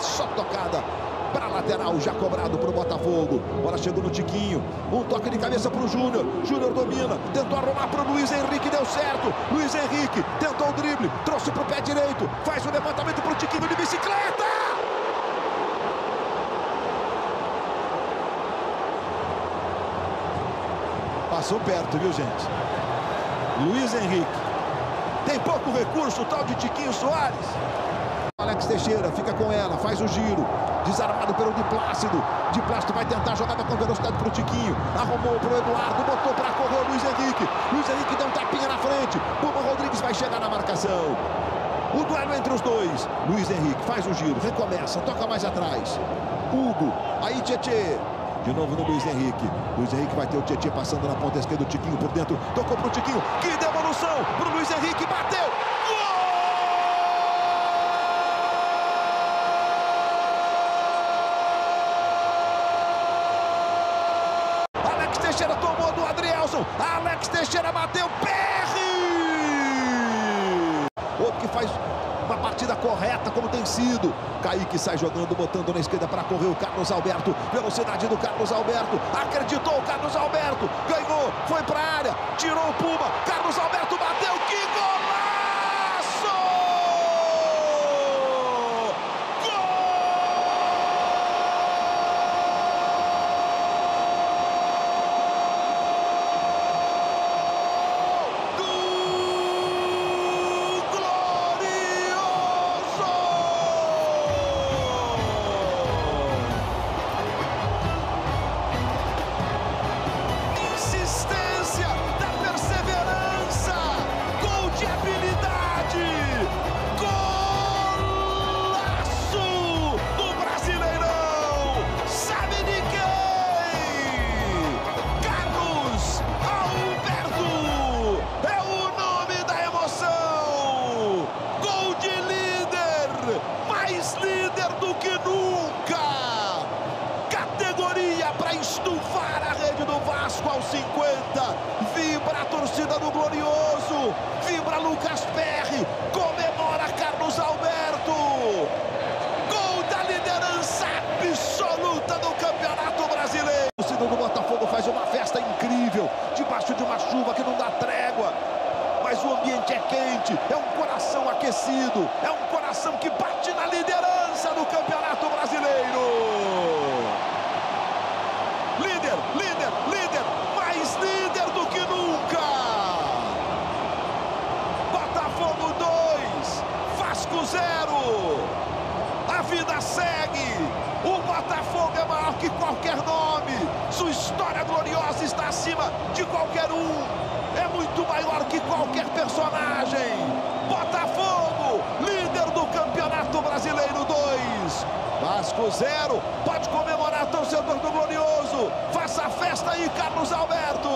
só tocada para lateral, já cobrado para o Botafogo. Bola chegou no Tiquinho. Um toque de cabeça para o Júnior. Júnior domina. Tentou arrumar para o Luiz Henrique. Deu certo. Luiz Henrique tentou o drible. Trouxe para o pé direito. Faz o levantamento para o Tiquinho de bicicleta. Passou perto, viu, gente? Luiz Henrique. Tem pouco recurso, o tal de Tiquinho Soares. Alex Teixeira fica com ela, faz o giro. Desarmado pelo Di Plácido. Di Plácido vai tentar jogada com velocidade para o Tiquinho. Arrumou para o Eduardo, botou para correr o Luiz Henrique. Luiz Henrique deu um tapinha na frente. Buma Rodrigues vai chegar na marcação. O duelo entre os dois. Luiz Henrique faz o giro, recomeça, toca mais atrás. Hugo, aí Tietê. De novo no Luiz Henrique. Luiz Henrique vai ter o Tietê passando na ponta esquerda. O Tiquinho por dentro. Tocou para o Tiquinho. Que devolução para o Luiz Henrique. Bateu. Alex Teixeira tomou do Adrielson. Alex Teixeira bateu. PR! Outro que faz uma partida correta, como tem sido. Kaique sai jogando, botando na esquerda para correr o Carlos Alberto. Velocidade do Carlos Alberto. Acreditou o Carlos Alberto. Ganhou, foi para a área. Líder do que nunca categoria para estufar a rede do Vasco aos 50. Vibra a torcida do Glorioso, vibra Lucas Perry, comemora Carlos Alberto. Gol da liderança absoluta do Campeonato Brasileiro. O torcida do Botafogo faz uma festa incrível, debaixo de uma chuva que não dá trégua. Mas o ambiente é quente, é um coração aquecido, é um coração que bate na liderança do Campeonato Brasileiro. Líder, líder, líder, mais líder do que nunca. Botafogo 2, Vasco 0. A vida segue. O Botafogo é maior que qualquer nome. Sua história gloriosa está acima de qualquer um. É muito maior que qualquer personagem. 0 0. Pode comemorar, torcedor do Glorioso. Faça a festa aí, Carlos Alberto.